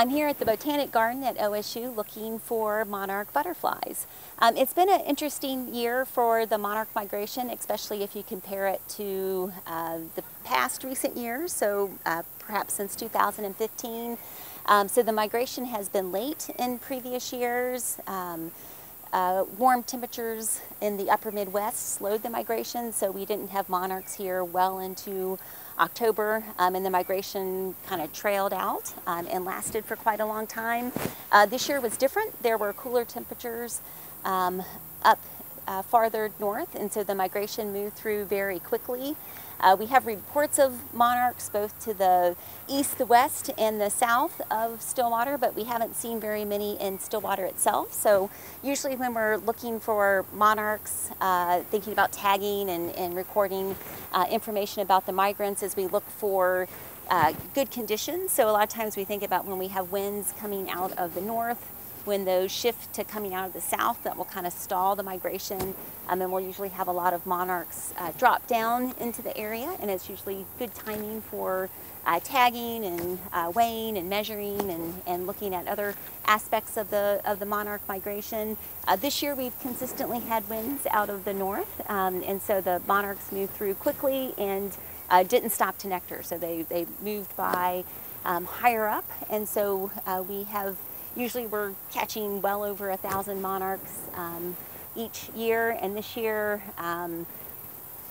I'm here at the Botanic Garden at OSU looking for monarch butterflies. Um, it's been an interesting year for the monarch migration, especially if you compare it to uh, the past recent years, so uh, perhaps since 2015. Um, so the migration has been late in previous years. Um, uh, warm temperatures in the upper Midwest slowed the migration, so we didn't have monarchs here well into October, um, and the migration kind of trailed out um, and lasted for quite a long time. Uh, this year was different. There were cooler temperatures um, up uh, farther north, and so the migration moved through very quickly. Uh, we have reports of monarchs both to the east, the west, and the south of Stillwater, but we haven't seen very many in Stillwater itself. So usually when we're looking for monarchs, uh, thinking about tagging and, and recording uh, information about the migrants as we look for uh, good conditions. So a lot of times we think about when we have winds coming out of the north, when those shift to coming out of the south, that will kind of stall the migration. Um, and we'll usually have a lot of monarchs uh, drop down into the area, and it's usually good timing for uh, tagging and uh, weighing and measuring and, and looking at other aspects of the of the monarch migration. Uh, this year we've consistently had winds out of the north, um, and so the monarchs moved through quickly and uh, didn't stop to nectar. So they, they moved by um, higher up, and so uh, we have Usually we're catching well over a thousand monarchs um, each year, and this year um,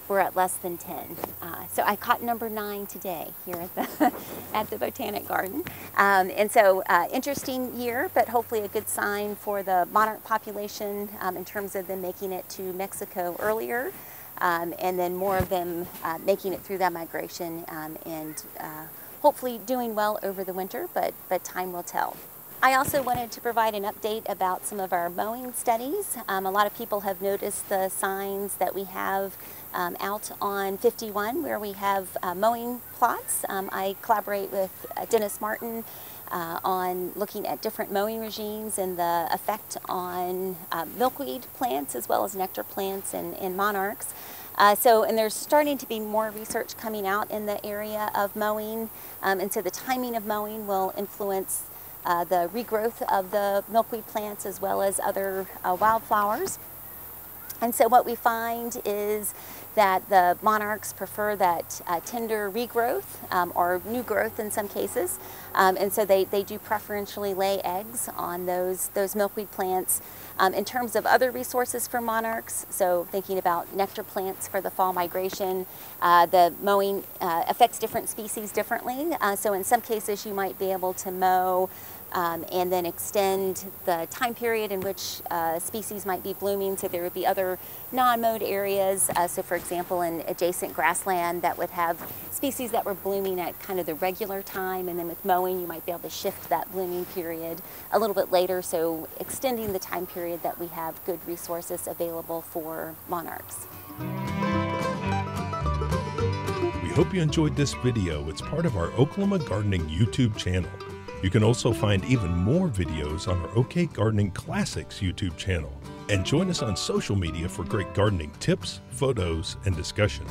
we're at less than 10. Uh, so I caught number nine today here at the, at the Botanic Garden. Um, and so uh, interesting year, but hopefully a good sign for the monarch population um, in terms of them making it to Mexico earlier. Um, and then more of them uh, making it through that migration um, and uh, hopefully doing well over the winter, but, but time will tell. I also wanted to provide an update about some of our mowing studies. Um, a lot of people have noticed the signs that we have um, out on 51 where we have uh, mowing plots. Um, I collaborate with uh, Dennis Martin uh, on looking at different mowing regimes and the effect on uh, milkweed plants as well as nectar plants and, and monarchs. Uh, so, and there's starting to be more research coming out in the area of mowing, um, and so the timing of mowing will influence uh, the regrowth of the milkweed plants as well as other uh, wildflowers. And so what we find is that the monarchs prefer that uh, tender regrowth um, or new growth in some cases. Um, and so they, they do preferentially lay eggs on those, those milkweed plants. Um, in terms of other resources for monarchs, so thinking about nectar plants for the fall migration, uh, the mowing uh, affects different species differently. Uh, so in some cases you might be able to mow um, and then extend the time period in which uh, species might be blooming. So there would be other non-mowed areas. Uh, so for example, in adjacent grassland that would have species that were blooming at kind of the regular time. And then with mowing, you might be able to shift that blooming period a little bit later. So extending the time period that we have good resources available for monarchs. We hope you enjoyed this video. It's part of our Oklahoma Gardening YouTube channel. You can also find even more videos on our OK Gardening Classics YouTube channel. And join us on social media for great gardening tips, photos, and discussion.